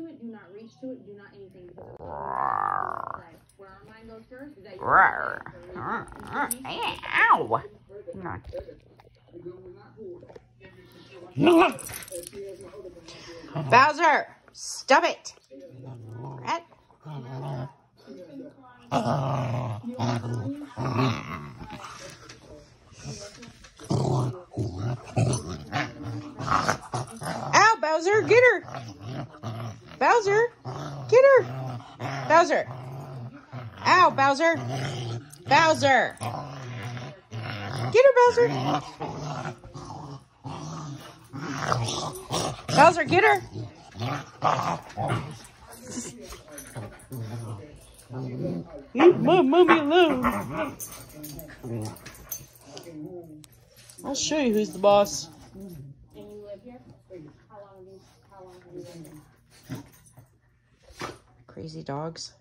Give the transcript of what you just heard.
to it, do not reach to it, do not anything. Where our mind goes first is that? Ow! Bowser, stop it! Rat. Ow, Bowser, get her! Bowser, get her! Bowser! Ow, Bowser! Bowser! Get her, Bowser! Bowser, get her! You move, move alone. I'll show you who's the boss. And you live here? How long have you, how long have you been here? Crazy dogs.